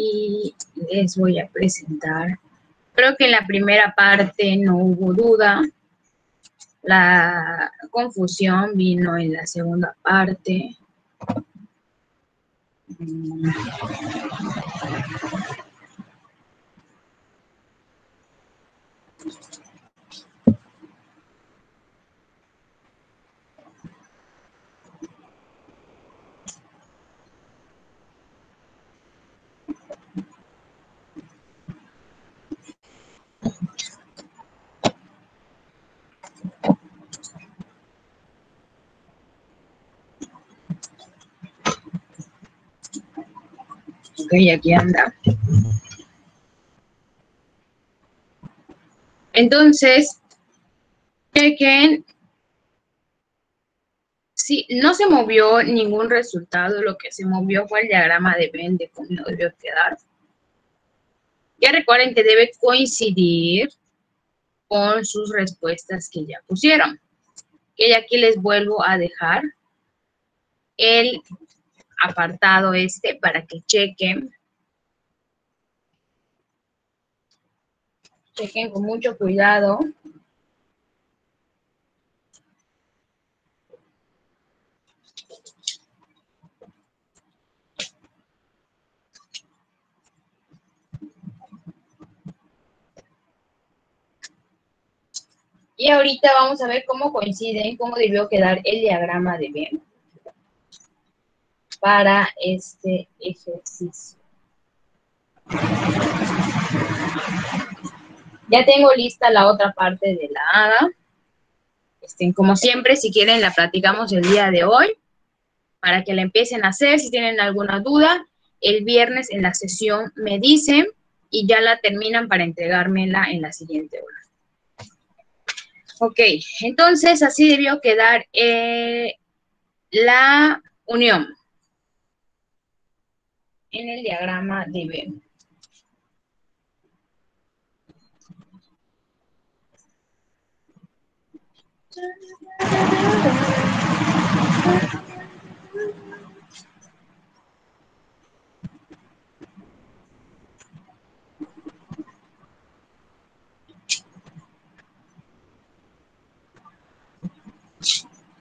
y les voy a presentar. Creo que en la primera parte no hubo duda. La confusión vino en la segunda parte. Ok, aquí anda. Entonces, chequen si no se movió ningún resultado, lo que se movió fue el diagrama de Venn de cómo debió quedar. Ya recuerden que debe coincidir con sus respuestas que ya pusieron. Que aquí les vuelvo a dejar el apartado este para que chequen. Chequen con mucho cuidado. Y ahorita vamos a ver cómo coinciden, cómo debió quedar el diagrama de Venn para este ejercicio. Ya tengo lista la otra parte de la hada. Este, como siempre, si quieren, la platicamos el día de hoy para que la empiecen a hacer. Si tienen alguna duda, el viernes en la sesión me dicen y ya la terminan para entregármela en la siguiente hora. Ok, entonces así debió quedar eh, la unión en el diagrama de Venn.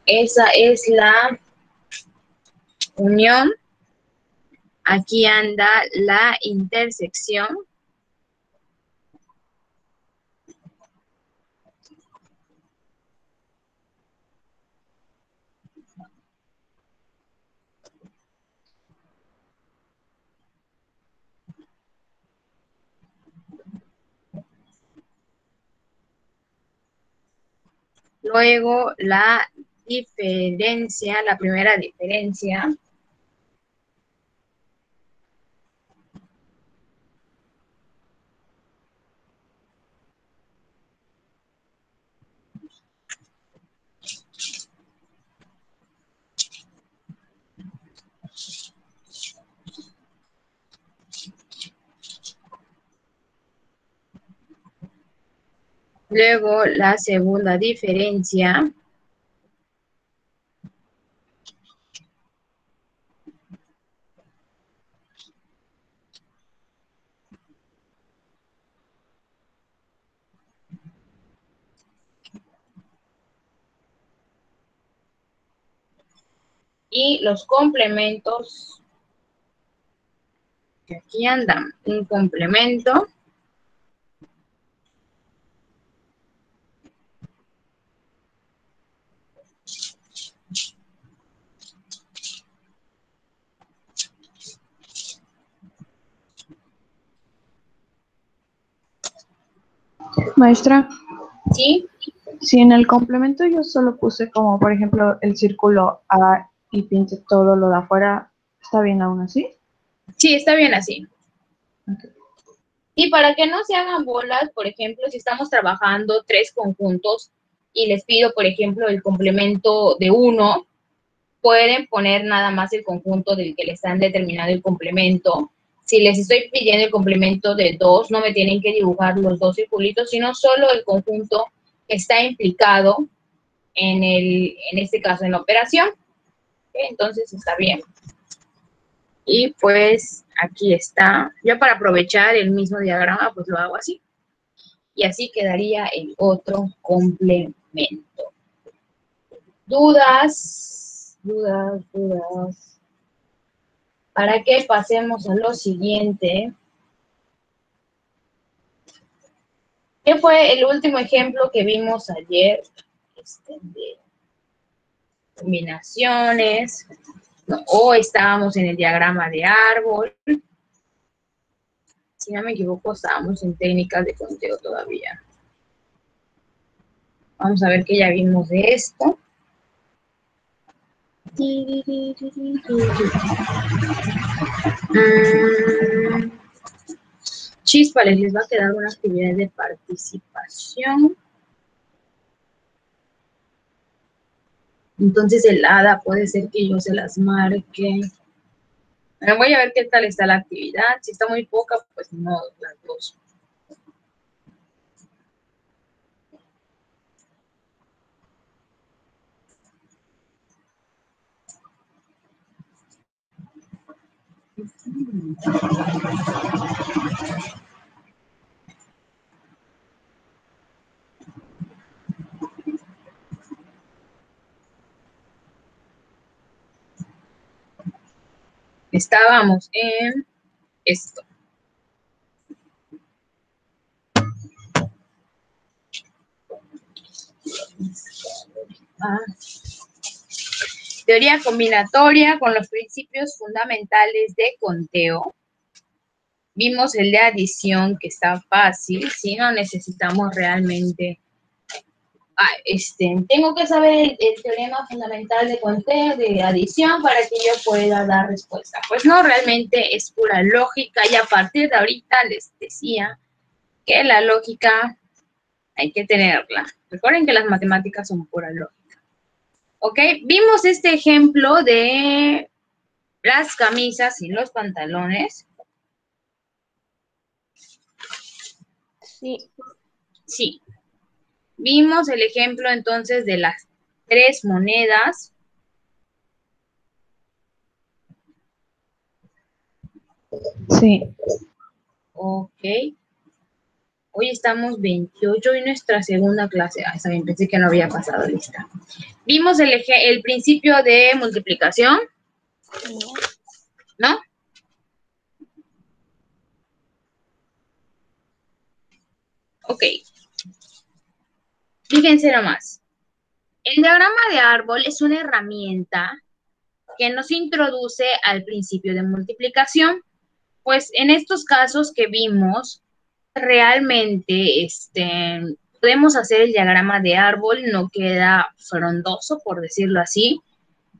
Esa es la unión Aquí anda la intersección. Luego la diferencia, la primera diferencia. Luego la segunda diferencia. Y los complementos, que aquí andan, un complemento. Maestra. ¿Sí? Si en el complemento yo solo puse como, por ejemplo, el círculo A y pinté todo lo de afuera, ¿está bien aún así? Sí, está bien así. Y para que no se hagan bolas, por ejemplo, si estamos trabajando tres conjuntos y les pido, por ejemplo, el complemento de uno, pueden poner nada más el conjunto del que le están determinando el complemento si les estoy pidiendo el complemento de dos, no me tienen que dibujar los dos circulitos, sino solo el conjunto que está implicado en, el, en este caso en la operación. Entonces está bien. Y pues aquí está. Yo para aprovechar el mismo diagrama, pues lo hago así. Y así quedaría el otro complemento. ¿Dudas? ¿Dudas? ¿Dudas? Para que pasemos a lo siguiente. ¿Qué fue el último ejemplo que vimos ayer? Este, de combinaciones. O estábamos en el diagrama de árbol. Si no me equivoco, estábamos en técnicas de conteo todavía. Vamos a ver qué ya vimos de esto. Mm. Chispa, les va a quedar una actividad de participación. Entonces el hada puede ser que yo se las marque. Bueno, voy a ver qué tal está la actividad. Si está muy poca, pues no, las dos. Estábamos en esto. Ah. Teoría combinatoria con los principios fundamentales de conteo. Vimos el de adición que está fácil, si no necesitamos realmente Ah, este, tengo que saber el, teorema fundamental de conteo, de adición, para que yo pueda dar respuesta. Pues no, realmente es pura lógica y a partir de ahorita les decía que la lógica hay que tenerla. Recuerden que las matemáticas son pura lógica. ¿Ok? Vimos este ejemplo de las camisas y los pantalones. Sí. Sí. Vimos el ejemplo entonces de las tres monedas. Sí. Ok. Hoy estamos 28 y nuestra segunda clase. Ah, está bien, pensé que no había pasado lista. Vimos el, el principio de multiplicación. ¿No? Ok. Fíjense nomás. El diagrama de árbol es una herramienta que nos introduce al principio de multiplicación. Pues en estos casos que vimos, realmente este, podemos hacer el diagrama de árbol, no queda frondoso, por decirlo así.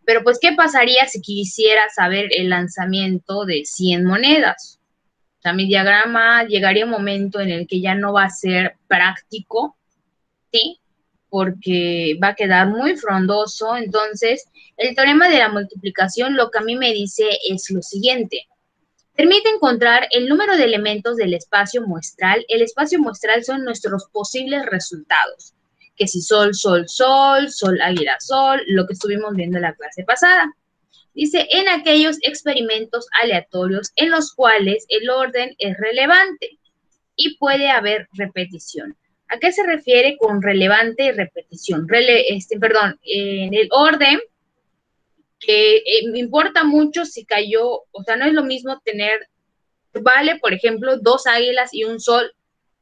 Pero pues, ¿qué pasaría si quisiera saber el lanzamiento de 100 monedas? O sea, mi diagrama llegaría un momento en el que ya no va a ser práctico ¿sí? Porque va a quedar muy frondoso. Entonces, el teorema de la multiplicación lo que a mí me dice es lo siguiente. Permite encontrar el número de elementos del espacio muestral. El espacio muestral son nuestros posibles resultados, que si sol, sol, sol, sol, águila, sol, lo que estuvimos viendo en la clase pasada. Dice, en aquellos experimentos aleatorios en los cuales el orden es relevante y puede haber repetición. ¿A qué se refiere con relevante y repetición? este, perdón, en el orden, que eh, me importa mucho si cayó, o sea, no es lo mismo tener, vale, por ejemplo, dos águilas y un sol,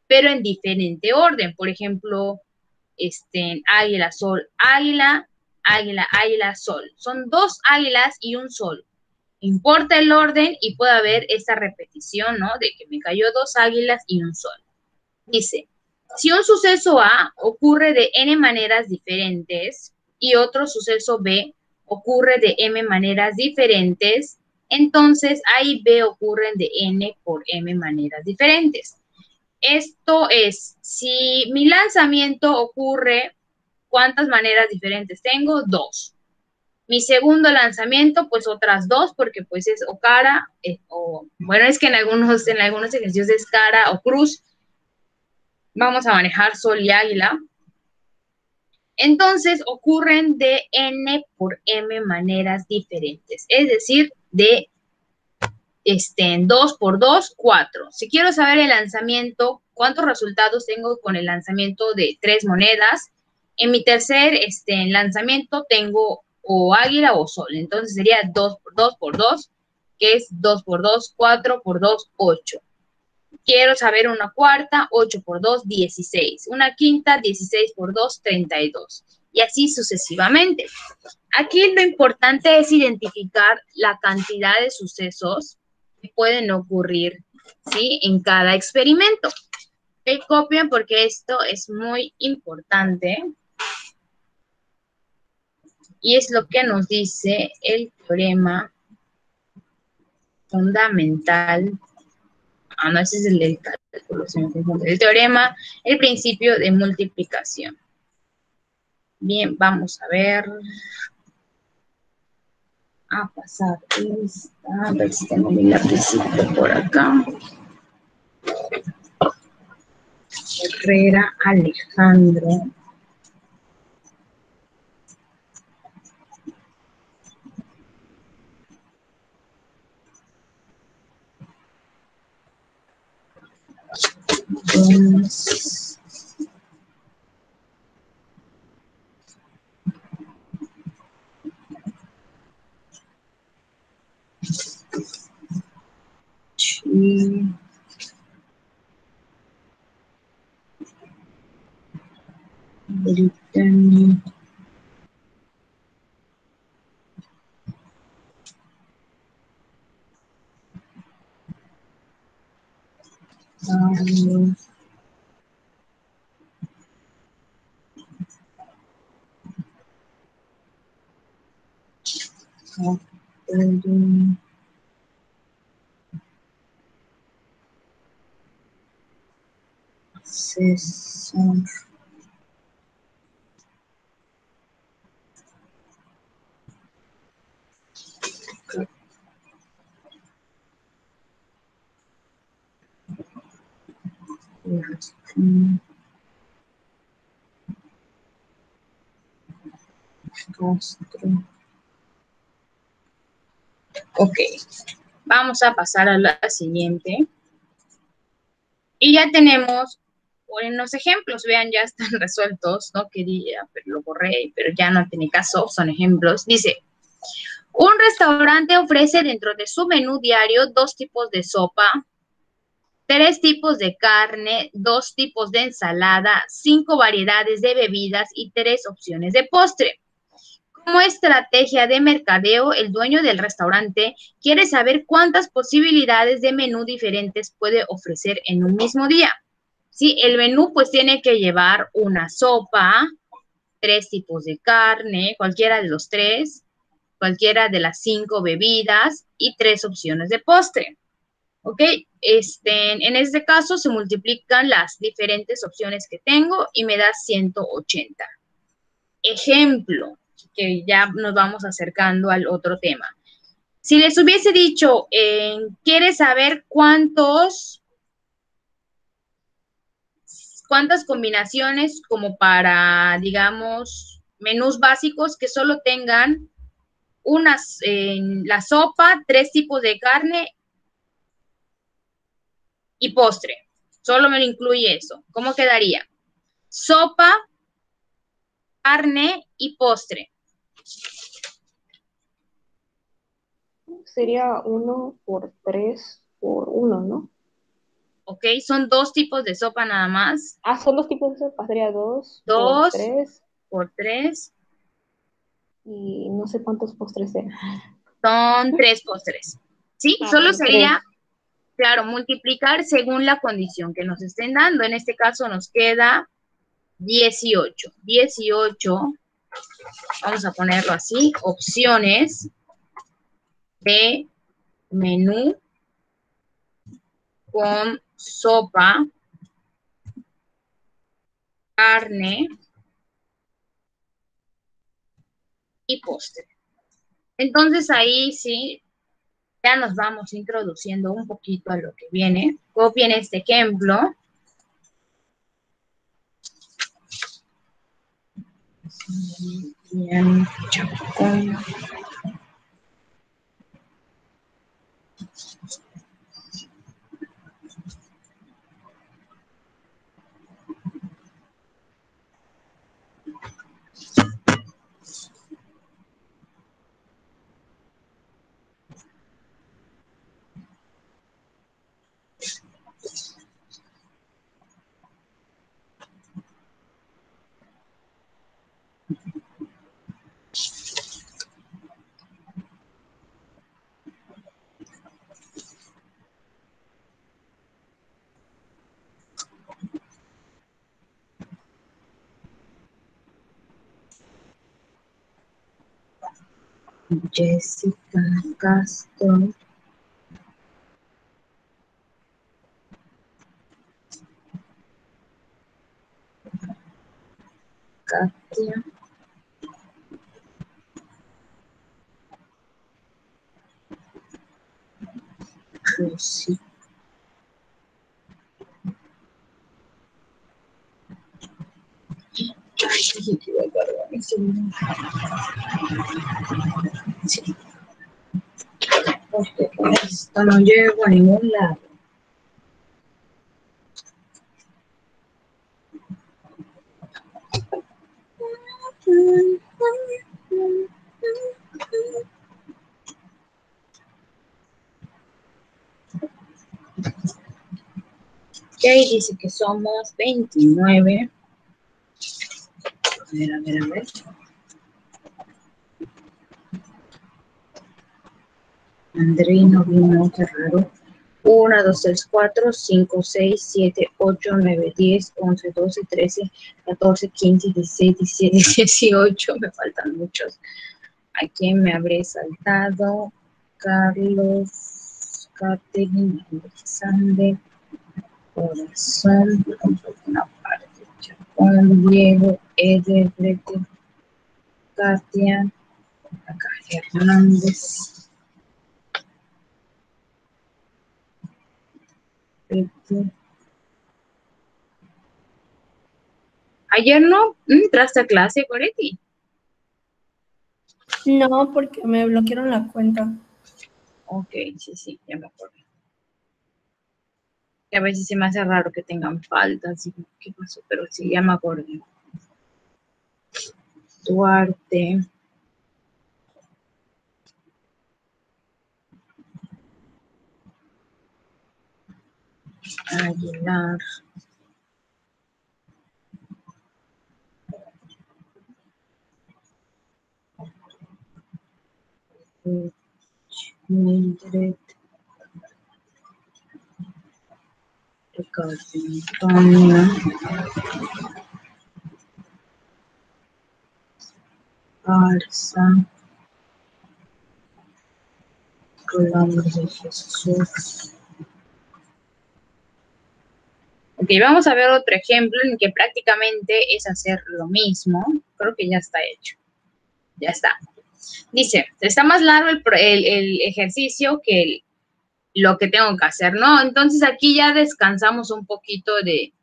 pero en diferente orden. Por ejemplo, este, águila, sol, águila, águila, águila, sol. Son dos águilas y un sol. Importa el orden y puede haber esa repetición, ¿no? De que me cayó dos águilas y un sol. Dice, si un suceso A ocurre de n maneras diferentes y otro suceso B ocurre de m maneras diferentes, entonces A y B ocurren de n por m maneras diferentes. Esto es, si mi lanzamiento ocurre, ¿cuántas maneras diferentes tengo? Dos. Mi segundo lanzamiento, pues otras dos, porque pues es o cara, eh, o bueno, es que en algunos, en algunos ejercicios es cara o cruz, vamos a manejar Sol y Águila. Entonces ocurren de n por m maneras diferentes, es decir, de estén 2 por 2, 4. Si quiero saber el lanzamiento, cuántos resultados tengo con el lanzamiento de tres monedas, en mi tercer este, lanzamiento tengo o águila o sol. Entonces sería 2 por 2 por 2, que es 2 por 2, 4 por 2, 8. Quiero saber una cuarta, 8 por 2, 16. Una quinta, 16 por 2, 32. Y así sucesivamente. Aquí lo importante es identificar la cantidad de sucesos que pueden ocurrir ¿sí? en cada experimento. Me copian porque esto es muy importante. Y es lo que nos dice el teorema fundamental. Ah, no, ese es el del cálculo, El teorema, el principio de multiplicación. Bien, vamos a ver. A pasar esta. A ver si tengo mi lapicito por acá. Herrera Alejandro. Чи... Британия. Amém. Amém. Ok, vamos a pasar a la siguiente. Y ya tenemos unos ejemplos, vean, ya están resueltos, no quería, pero lo borré, pero ya no tiene caso, son ejemplos. Dice, un restaurante ofrece dentro de su menú diario dos tipos de sopa, tres tipos de carne, dos tipos de ensalada, cinco variedades de bebidas y tres opciones de postre. Como estrategia de mercadeo, el dueño del restaurante quiere saber cuántas posibilidades de menú diferentes puede ofrecer en un mismo día. Sí, el menú pues tiene que llevar una sopa, tres tipos de carne, cualquiera de los tres, cualquiera de las cinco bebidas y tres opciones de postre. ¿Ok? Este, en este caso se multiplican las diferentes opciones que tengo y me da 180. Ejemplo, que ya nos vamos acercando al otro tema. Si les hubiese dicho, eh, ¿quieres saber cuántos, cuántas combinaciones como para, digamos, menús básicos que solo tengan unas, la sopa, tres tipos de carne y postre. Solo me lo incluye eso. ¿Cómo quedaría? Sopa, carne y postre. Sería uno por tres por uno, ¿no? Ok, son dos tipos de sopa nada más. Ah, son dos tipos de sopa, sería dos. Dos. Por tres. Por tres. Y no sé cuántos postres sean. Son tres postres. Sí, ah, solo sería claro, multiplicar según la condición que nos estén dando. En este caso nos queda 18. 18, vamos a ponerlo así, opciones de menú con sopa, carne y postre. Entonces ahí sí ya nos vamos introduciendo un poquito a lo que viene. Copien este ejemplo. Jessica Castro. Katia. Ay, dije que iba a cargar mi celular. Esto no llego a ningún lado. Ok, dice que somos 29. A ver, a ver, a ver. Andrino vino, qué raro. 1, 2, 3, 4, 5, 6, 7, 8, 9, 10, 11, 12, 13, 14, 15, 16, 17, 18. Me faltan muchos. ¿A quién me habré saltado? Carlos, Catherine, Alexander, Corazón, una Chapón, Diego, Eder, Grete, Katia, acá Hernández. Este. Ayer no entraste a clase, Coretti. No, porque me bloquearon la cuenta. Ok, sí, sí, ya me acuerdo. Y a veces se me hace raro que tengan faltas. y ¿Qué pasó? Pero sí, ya me acuerdo. Duarte. Aguilar. Mildred. Arza. Colombo de Jesús. Ok, vamos a ver otro ejemplo en que prácticamente es hacer lo mismo. Creo que ya está hecho. Ya está. Dice, está más largo el ejercicio que el, lo que tengo que hacer, ¿no? Entonces aquí ya descansamos un poquito de,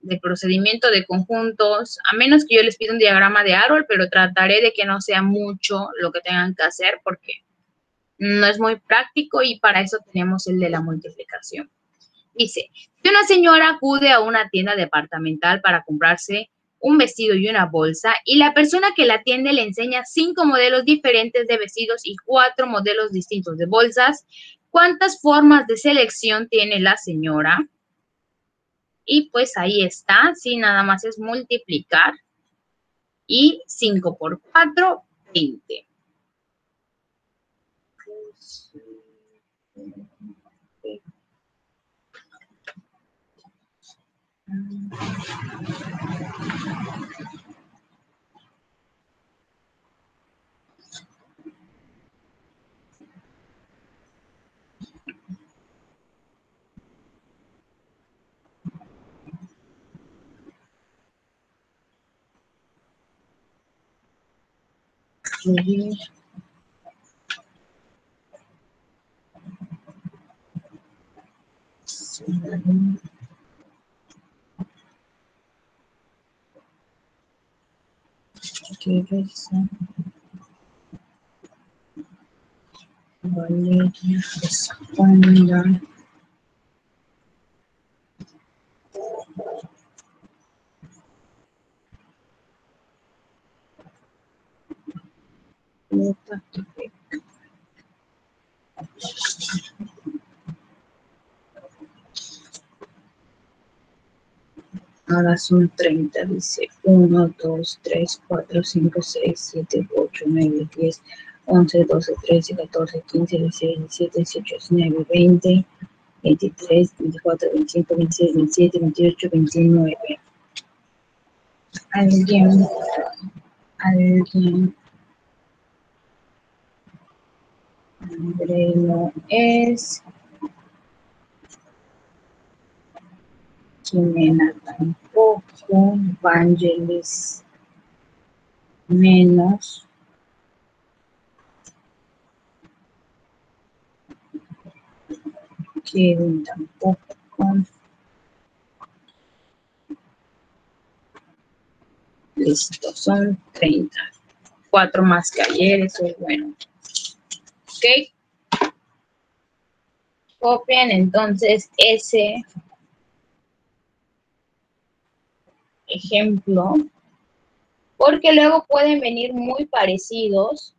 de procedimiento de conjuntos, a menos que yo les pida un diagrama de árbol, pero trataré de que no sea mucho lo que tengan que hacer porque no es muy práctico y para eso tenemos el de la multiplicación. Dice, si una señora acude a una tienda departamental para comprarse un vestido y una bolsa y la persona que la atiende le enseña cinco modelos diferentes de vestidos y cuatro modelos distintos de bolsas, ¿cuántas formas de selección tiene la señora? Y pues ahí está, sí, nada más es multiplicar. Y 5 por 4, 20. please. Seven. Davidson. Valeria Ahora son 30, dice 1, 2, 3, 4, 5, 6, 7, 8, 9, 10, 11, 12, 13, 14, 15, 16, 17, 18, 19, 20, 23, 24, 25, 26, 27, 28, 29. Alguien, alguien André no es. Jimena tampoco. Vangelis menos. Kevin tampoco. Listo, son 30. Cuatro más que ayer, eso es bueno. ¿Ok? Copian entonces ese ejemplo, porque luego pueden venir muy parecidos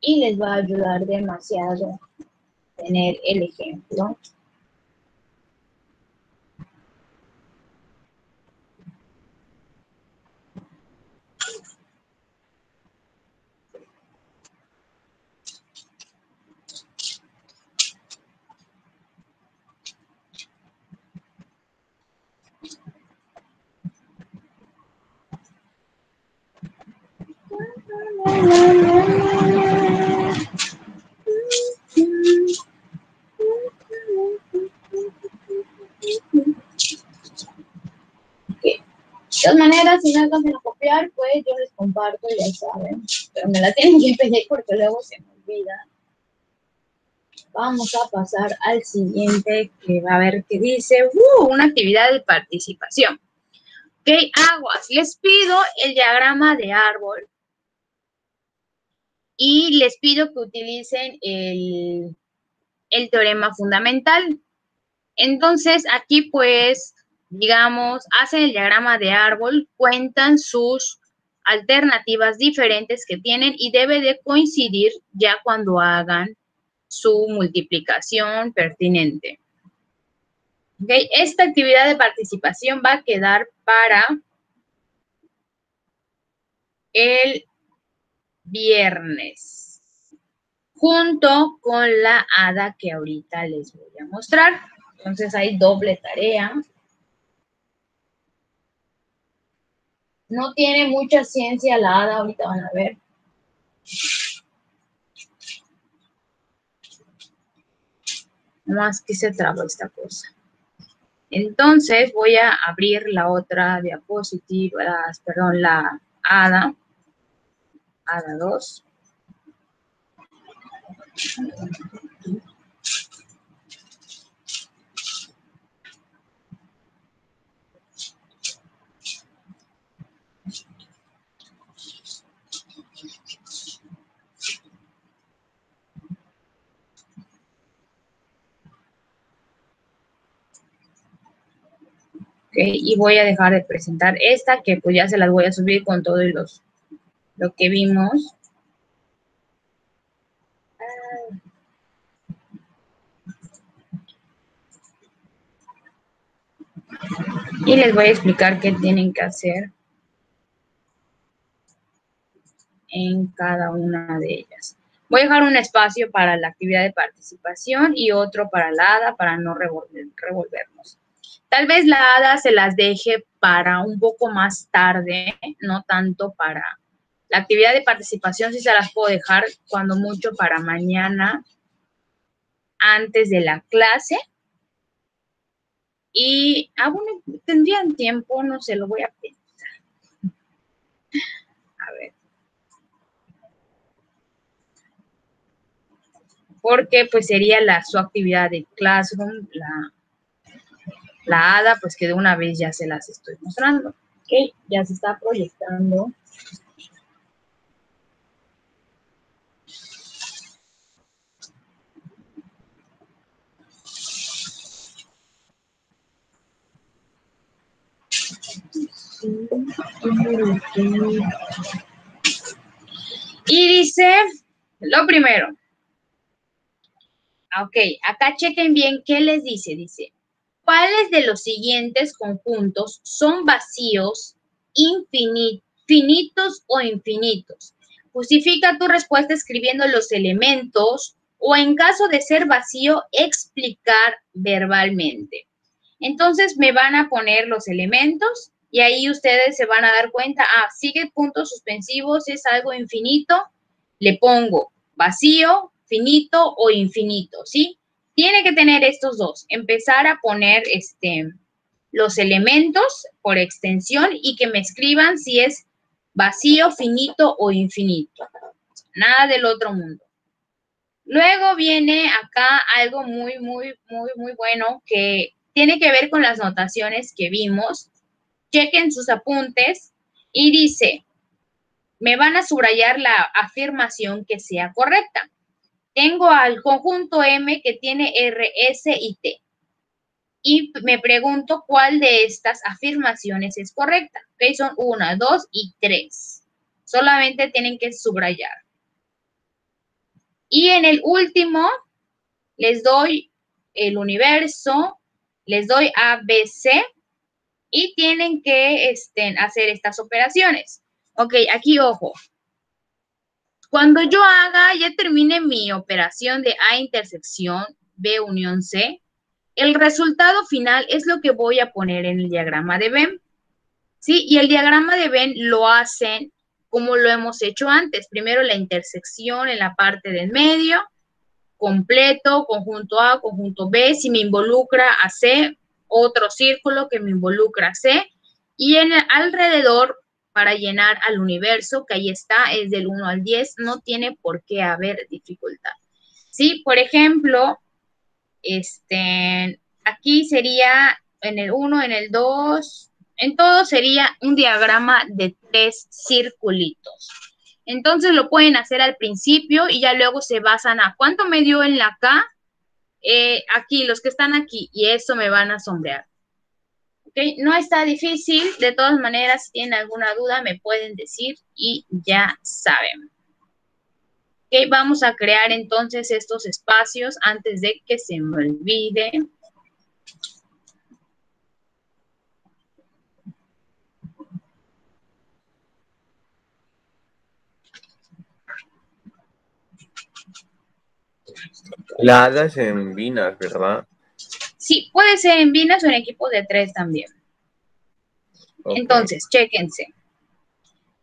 y les va a ayudar demasiado tener el ejemplo. De todas maneras, si no alcanzan a copiar, pues yo les comparto, ya saben. Pero me la tienen que pedir porque luego se me olvida. Vamos a pasar al siguiente que va a ver qué dice. Uh, una actividad de participación. Ok, aguas. Les pido el diagrama de árbol. Y les pido que utilicen el, teorema fundamental. Entonces, aquí pues digamos, hacen el diagrama de árbol, cuentan sus alternativas diferentes que tienen y debe de coincidir ya cuando hagan su multiplicación pertinente. Esta actividad de participación va a quedar para el viernes, junto con la hada que ahorita les voy a mostrar. Entonces hay doble tarea. No tiene mucha ciencia la hada, ahorita van a ver. Más que se trabó esta cosa. Entonces voy a abrir la otra diapositiva, perdón, la hada, hada 2. y voy a dejar de presentar esta, que pues ya se las voy a subir con todo los, lo que vimos. Y les voy a explicar qué tienen que hacer en cada una de ellas. Voy a dejar un espacio para la actividad de participación y otro para la ADA para no revolvernos. Tal vez la hada se las deje para un poco más tarde, no tanto para la actividad de participación, sí se las puedo dejar cuando mucho para mañana, antes de la clase. Y aún tendrían tiempo, no se lo voy a pensar. A ver. Porque pues sería la, su actividad de Classroom, la la hada, pues que de una vez ya se las estoy mostrando. Ok, ya se está proyectando. Y dice, lo primero, ok, acá chequen bien qué les dice, dice, ¿Cuáles de los siguientes conjuntos son vacíos, finitos o infinitos? Justifica tu respuesta escribiendo los elementos o en caso de ser vacío, explicar verbalmente. Entonces me van a poner los elementos y ahí ustedes se van a dar cuenta, ah, sigue puntos suspensivos, es algo infinito, le pongo vacío, finito o infinito, ¿sí? Tiene que tener estos dos, empezar a poner este, los elementos por extensión y que me escriban si es vacío, finito o infinito. Nada del otro mundo. Luego viene acá algo muy, muy, muy, muy bueno que tiene que ver con las notaciones que vimos. Chequen sus apuntes y dice, me van a subrayar la afirmación que sea correcta. Tengo al conjunto M que tiene R, S y T. Y me pregunto cuál de estas afirmaciones es correcta. Ok, son una, dos y tres. Solamente tienen que subrayar. Y en el último, les doy el universo, les doy A, B, C y tienen que este, hacer estas operaciones. Ok, aquí ojo. Cuando yo haga, ya termine mi operación de A intersección, B unión C, el resultado final es lo que voy a poner en el diagrama de Venn. ¿Sí? Y el diagrama de Venn lo hacen como lo hemos hecho antes. Primero la intersección en la parte del medio, completo, conjunto A, conjunto B, si me involucra a C, otro círculo que me involucra C, y en el alrededor para llenar al universo, que ahí está, es del 1 al 10, no tiene por qué haber dificultad. Sí, por ejemplo, este, aquí sería en el 1, en el 2, en todo sería un diagrama de tres circulitos. Entonces lo pueden hacer al principio y ya luego se basan a cuánto me dio en la K, eh, aquí, los que están aquí, y eso me van a sombrear. ¿Okay? No está difícil, de todas maneras, si tienen alguna duda me pueden decir y ya saben. Okay, vamos a crear entonces estos espacios antes de que se me olvide. La hada es en Vinas, ¿verdad? Sí, puede ser en Vinas o en equipos de tres también. Entonces, chéquense.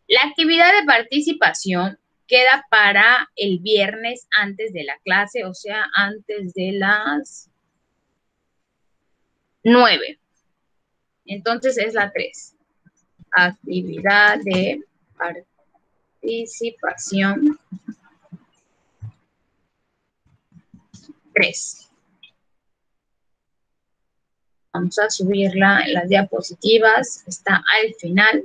La actividad de participación queda para el viernes antes de la clase, o sea, antes de las nueve. Entonces es la tres. Actividad de participación 3. Vamos a subirla en las diapositivas, está al final.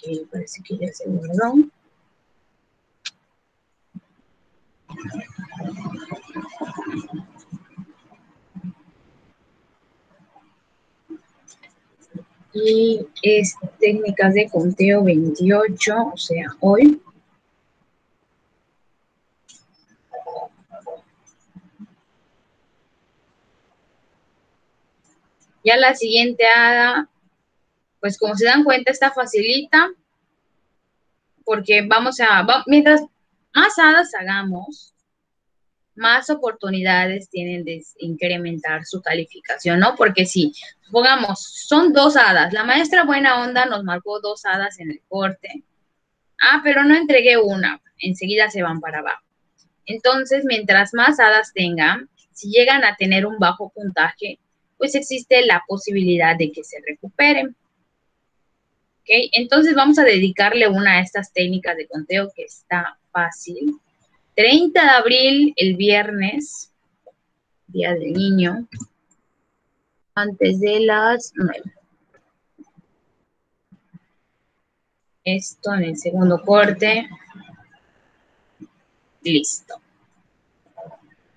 Que parece que ya se guardó. Y es técnicas de conteo 28, o sea, hoy. Ya la siguiente hada pues como se dan cuenta, está facilita, porque vamos a, mientras más hadas hagamos, más oportunidades tienen de incrementar su calificación, ¿no? Porque si, supongamos, son dos hadas, la maestra buena onda nos marcó dos hadas en el corte, ah, pero no entregué una, enseguida se van para abajo. Entonces, mientras más hadas tengan, si llegan a tener un bajo puntaje, pues existe la posibilidad de que se recuperen. Entonces vamos a dedicarle una a estas técnicas de conteo que está fácil. 30 de abril, el viernes, Día del Niño, antes de las 9. Esto en el segundo corte. Listo.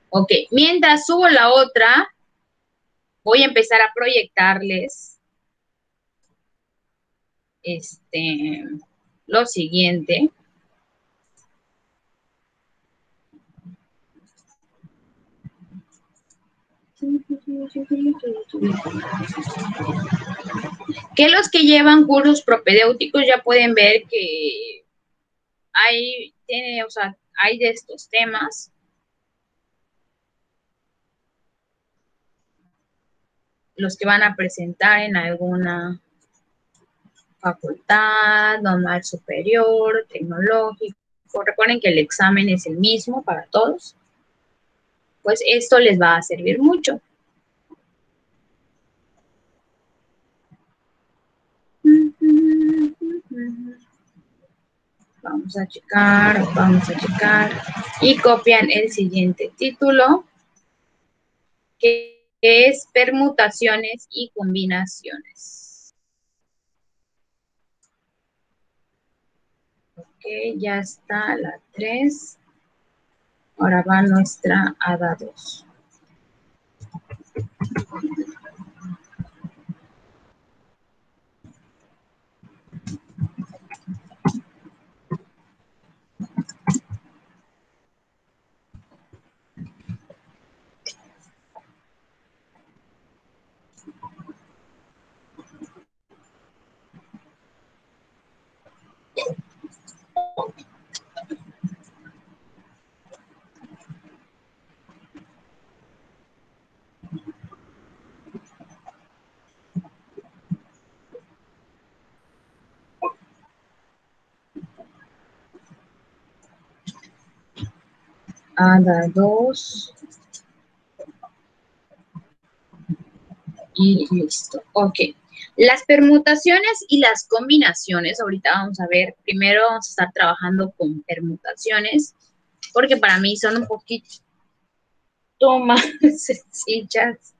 Ok, mientras subo la otra, voy a empezar a proyectarles este, lo siguiente. Que los que llevan cursos propedéuticos ya pueden ver que hay, tiene, o sea, hay de estos temas. Los que van a presentar en alguna facultad, normal superior, tecnológico. Recuerden que el examen es el mismo para todos. Pues esto les va a servir mucho. Vamos a checar, vamos a checar. Y copian el siguiente título, que es permutaciones y combinaciones. Ya está la 3. Ahora va nuestra ADA 2. ADA 2. Y listo. Ok. Las permutaciones y las combinaciones, ahorita vamos a ver, primero vamos a estar trabajando con permutaciones, porque para mí son un poquito más sencillas.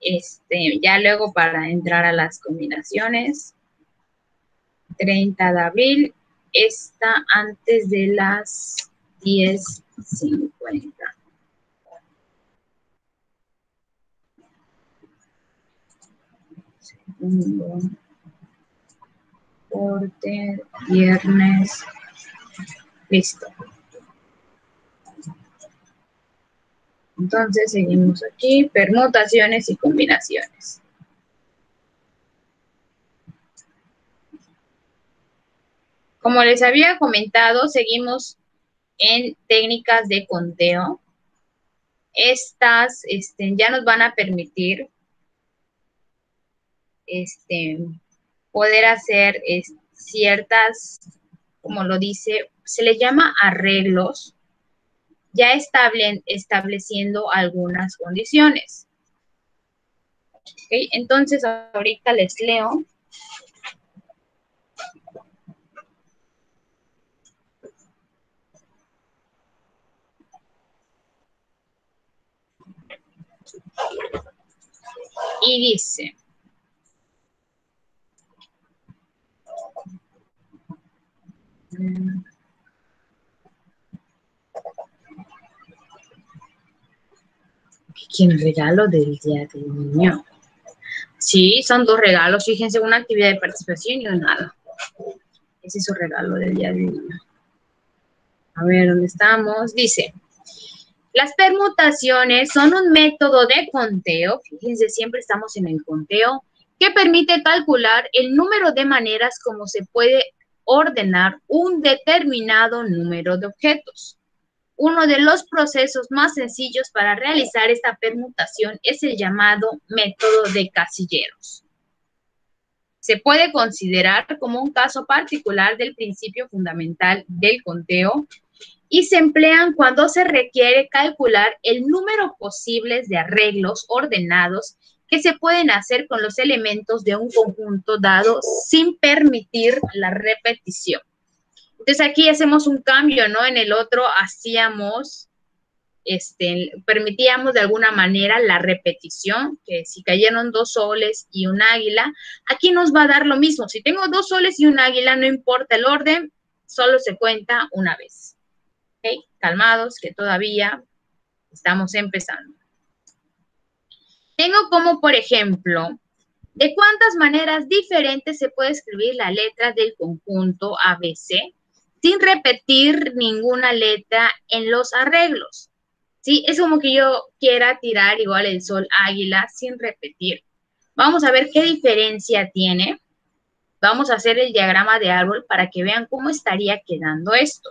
Este, ya luego para entrar a las combinaciones, 30 de abril, está antes de las 10 50. Segundo. Porter, viernes. Listo. Entonces seguimos aquí, permutaciones y combinaciones. Como les había comentado, seguimos en técnicas de conteo. Estas este, ya nos van a permitir este, poder hacer ciertas, como lo dice, se le llama arreglos, ya estableciendo algunas condiciones. Entonces, ahorita les leo Y dice, ¿Quién regalo del día del niño? Sí, son dos regalos. Fíjense, una actividad de participación y nada. Ese es su regalo del día del niño. A ver, ¿dónde estamos? Dice, las permutaciones son un método de conteo, fíjense, siempre estamos en el conteo, que permite calcular el número de maneras como se puede ordenar un determinado número de objetos. Uno de los procesos más sencillos para realizar esta permutación es el llamado método de casilleros. Se puede considerar como un caso particular del principio fundamental del conteo y se emplean cuando se requiere calcular el número posibles de arreglos ordenados que se pueden hacer con los elementos de un conjunto dado sin permitir la repetición. Entonces aquí hacemos un cambio, ¿no? En el otro hacíamos, este, permitíamos de alguna manera la repetición, que si cayeron dos soles y un águila, aquí nos va a dar lo mismo. Si tengo dos soles y un águila, no importa el orden, solo se cuenta una vez calmados, que todavía estamos empezando. Tengo como, por ejemplo, de cuántas maneras diferentes se puede escribir la letra del conjunto ABC sin repetir ninguna letra en los arreglos. ¿Sí? Es como que yo quiera tirar igual el sol águila sin repetir. Vamos a ver qué diferencia tiene. Vamos a hacer el diagrama de árbol para que vean cómo estaría quedando esto.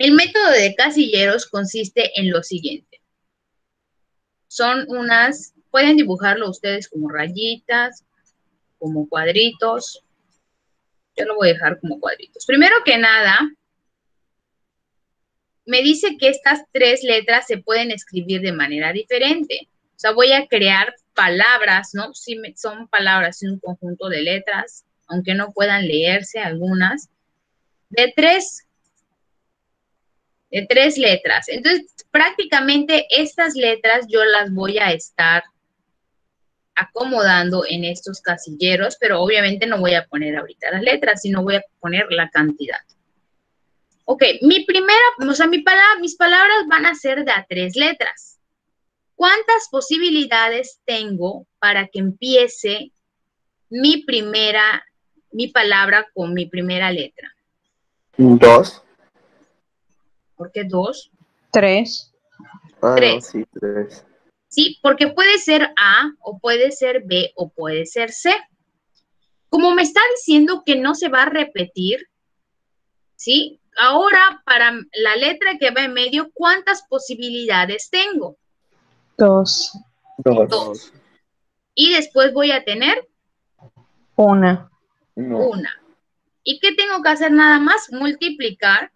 El método de casilleros consiste en lo siguiente. Son unas, pueden dibujarlo ustedes como rayitas, como cuadritos. Yo lo voy a dejar como cuadritos. Primero que nada, me dice que estas tres letras se pueden escribir de manera diferente. O sea, voy a crear palabras, ¿no? Sí, son palabras, en un conjunto de letras, aunque no puedan leerse algunas, de tres de tres letras. Entonces, prácticamente estas letras yo las voy a estar acomodando en estos casilleros, pero obviamente no voy a poner ahorita las letras, sino voy a poner la cantidad. Ok, mi primera, o sea, mi palabra, mis palabras van a ser de tres letras. ¿Cuántas posibilidades tengo para que empiece mi primera, mi palabra con mi primera letra? Dos. ¿Por qué dos? Tres. Ah, Tres. sí, tres. Sí, porque puede ser A o puede ser B o puede ser C. Como me está diciendo que no se va a repetir, ¿sí? Ahora, para la letra que va en medio, ¿cuántas posibilidades tengo? Dos. Dos. Dos. Y después voy a tener Una. No. una. ¿Y qué tengo que hacer nada más? Multiplicar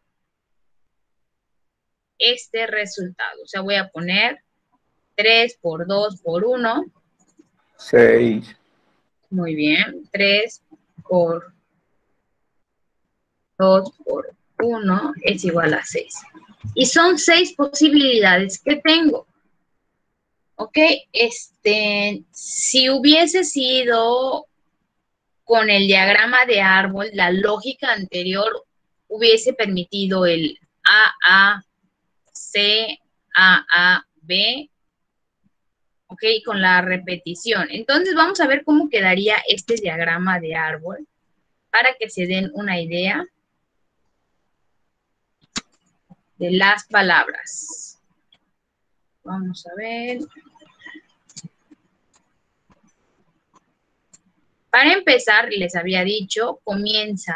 este resultado. O sea, voy a poner 3 por 2 por 1. Seis. Muy bien. 3 por 2 por 1 es igual a 6. Y son 6 posibilidades que tengo. Ok, este, si hubiese sido con el diagrama de árbol, la lógica anterior hubiese permitido el AA, C, AA, B, ok, con la repetición. Entonces vamos a ver cómo quedaría este diagrama de árbol para que se den una idea de las palabras. Vamos a ver. Para empezar, les había dicho, comienza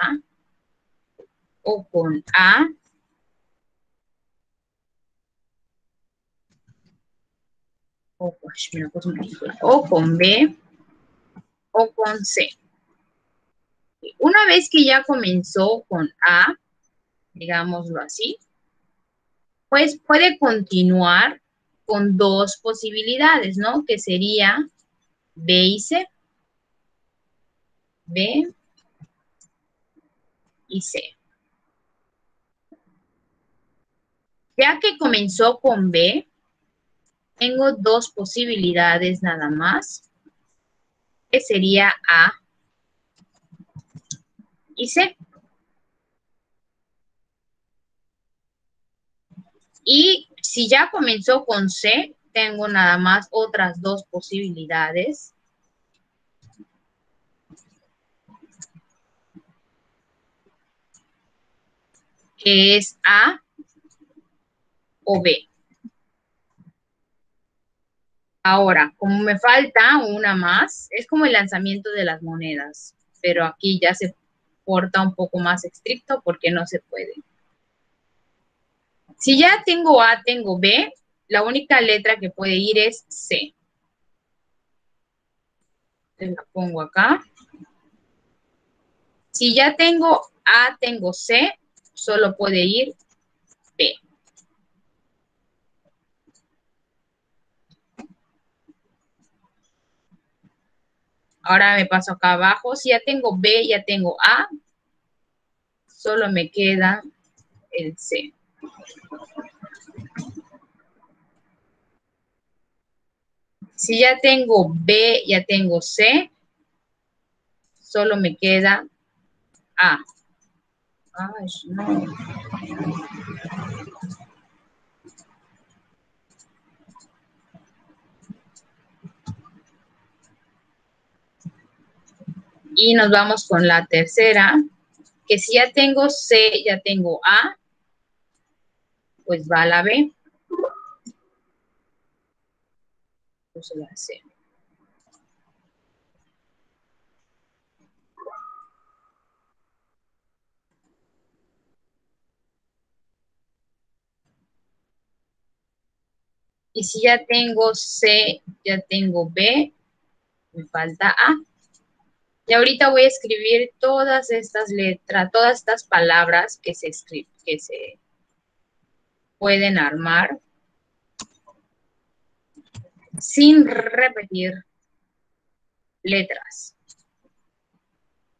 o con A, o, me la puse o con B, o con C. Una vez que ya comenzó con A, digámoslo así, pues puede continuar con dos posibilidades, ¿no? Que sería B y C. B y C. Ya que comenzó con B, tengo dos posibilidades nada más, que sería A y C. Y si ya comenzó con C, tengo nada más otras dos posibilidades. que es A o B. Ahora, como me falta una más, es como el lanzamiento de las monedas, pero aquí ya se porta un poco más estricto porque no se puede. Si ya tengo A, tengo B, la única letra que puede ir es C. La pongo acá. Si ya tengo A, tengo C, solo puede ir B. Ahora me paso acá abajo. Si ya tengo B, ya tengo A, solo me queda el C. Si ya tengo B, ya tengo C, solo me queda A. Ay, no. Y nos vamos con la tercera, que si ya tengo C, ya tengo A, pues va la B. puse la C. Y si ya tengo C, ya tengo B, me falta A. Y ahorita voy a escribir todas estas letras, todas estas palabras que se, pueden armar sin repetir letras.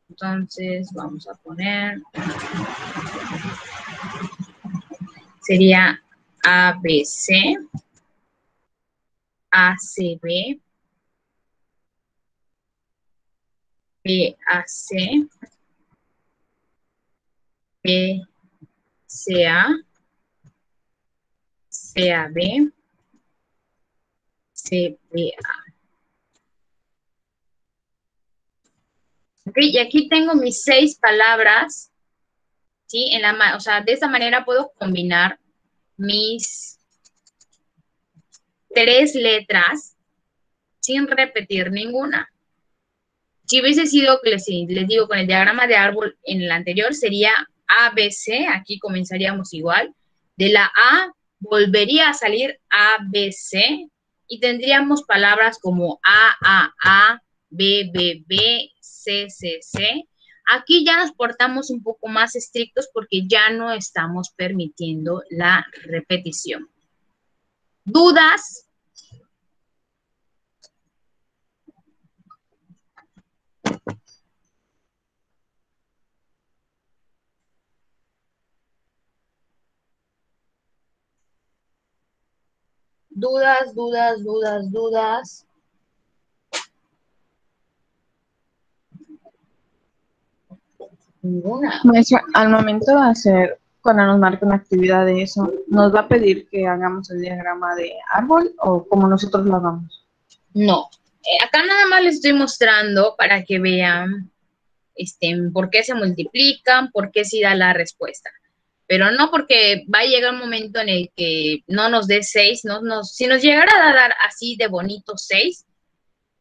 Entonces vamos a poner, sería ABC, ACB, BAC, BCA, CAB, CBA. Ok, y aquí tengo mis seis palabras, ¿sí? En la, o sea, de esta manera puedo combinar mis tres letras sin repetir ninguna. Si hubiese sido, les, digo, con el diagrama de árbol en el anterior, sería ABC, aquí comenzaríamos igual. De la A volvería a salir ABC y tendríamos palabras como A, A, A, B, B, B, C, C, C. Aquí ya nos portamos un poco más estrictos porque ya no estamos permitiendo la repetición. ¿Dudas? Dudas, dudas, dudas, dudas. Ninguna. al momento de hacer, cuando nos marque una actividad de eso, ¿nos va a pedir que hagamos el diagrama de árbol o como nosotros lo hagamos? No. Eh, acá nada más les estoy mostrando para que vean este, por qué se multiplican, por qué sí da la respuesta pero no porque va a llegar un momento en el que no nos dé seis, no, nos, si nos llegara a dar así de bonito seis,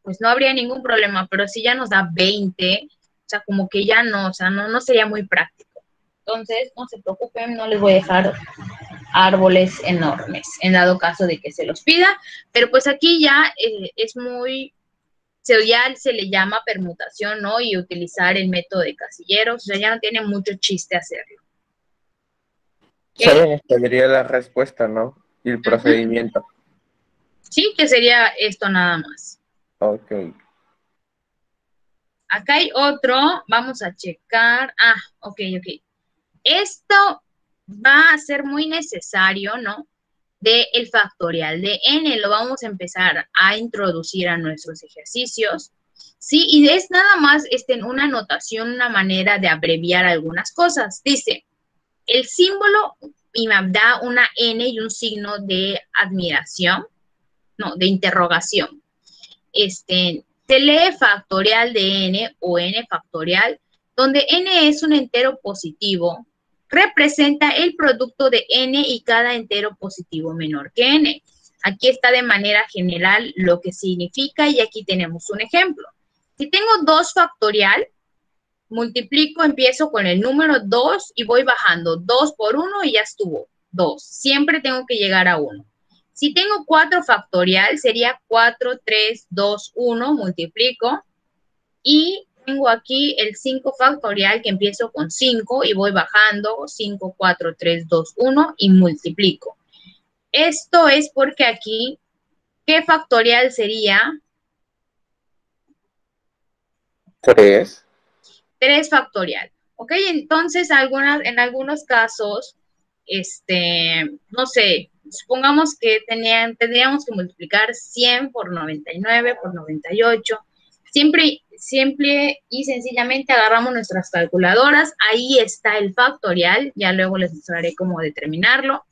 pues no habría ningún problema, pero si ya nos da 20, o sea, como que ya no, o sea, no, no sería muy práctico. Entonces, no se preocupen, no les voy a dejar árboles enormes, en dado caso de que se los pida, pero pues aquí ya eh, es muy, se, ya se le llama permutación, ¿no? Y utilizar el método de casilleros, o sea, ya no tiene mucho chiste hacerlo. Solo nos la respuesta, ¿no? Y el procedimiento. Sí, que sería esto nada más. Ok. Acá hay otro, vamos a checar. Ah, ok, ok. Esto va a ser muy necesario, ¿no? De el factorial de n, lo vamos a empezar a introducir a nuestros ejercicios. Sí, y es nada más este, una anotación, una manera de abreviar algunas cosas. Dice, el símbolo da una N y un signo de admiración, no, de interrogación. Este, se lee factorial de N o N factorial, donde N es un entero positivo, representa el producto de N y cada entero positivo menor que N. Aquí está de manera general lo que significa y aquí tenemos un ejemplo. Si tengo 2 factorial, multiplico, empiezo con el número 2 y voy bajando 2 por 1 y ya estuvo, 2. Siempre tengo que llegar a 1. Si tengo 4 factorial, sería 4, 3, 2, 1, multiplico. Y tengo aquí el 5 factorial que empiezo con 5 y voy bajando 5, 4, 3, 2, 1 y multiplico. Esto es porque aquí, ¿qué factorial sería? 3. 3 factorial. ¿Ok? Entonces, algunas, en algunos casos, este, no sé, supongamos que tenían, tendríamos que multiplicar 100 por 99 por 98. Siempre, siempre y sencillamente agarramos nuestras calculadoras, ahí está el factorial, ya luego les mostraré cómo determinarlo.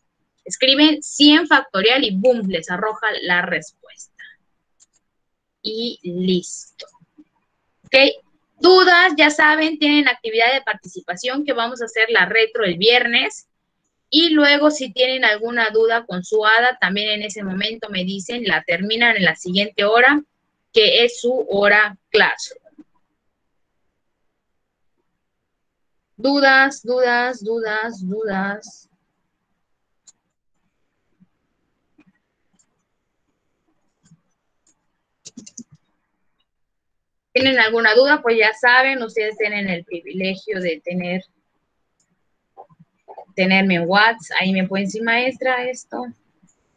Escriben 100 factorial y boom, les arroja la respuesta. Y listo. ¿Ok? Dudas, ya saben, tienen actividad de participación que vamos a hacer la retro el viernes. Y luego, si tienen alguna duda con su hada, también en ese momento me dicen, la terminan en la siguiente hora, que es su hora clase. Dudas, dudas, dudas, dudas. ¿Tienen alguna duda? Pues ya saben, ustedes tienen el privilegio de tener tenerme en WhatsApp, ahí me pueden decir, maestra, esto.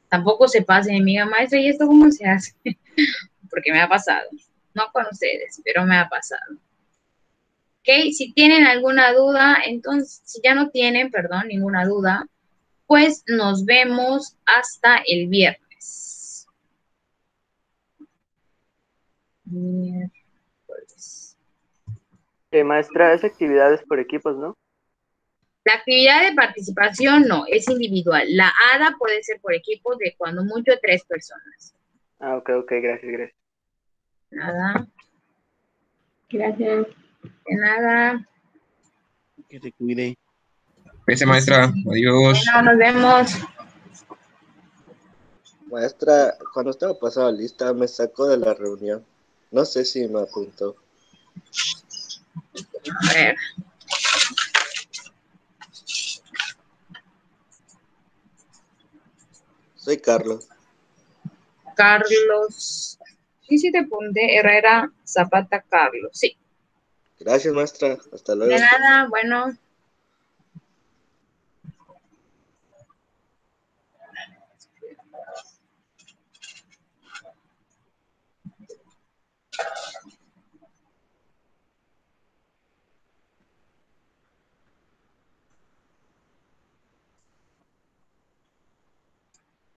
Tampoco se pase, amiga maestra, ¿y esto cómo se hace? Porque me ha pasado. No con ustedes, pero me ha pasado. Ok, si tienen alguna duda, entonces, si ya no tienen, perdón, ninguna duda, pues nos vemos hasta el viernes. Eh, maestra, es actividades por equipos, ¿no? La actividad de participación no, es individual. La ADA puede ser por equipos de cuando mucho tres personas. Ah, ok, ok, gracias, gracias. Nada, Gracias. de nada. Que te cuide. Cuídese, maestra. Adiós. Bueno, nos vemos. Maestra, cuando estaba pasada lista me sacó de la reunión. No sé si me apuntó. A ver. Soy Carlos. Carlos. Sí, sí te apunté. Herrera Zapata Carlos. Sí. Gracias, maestra. Hasta luego. De nada, bueno.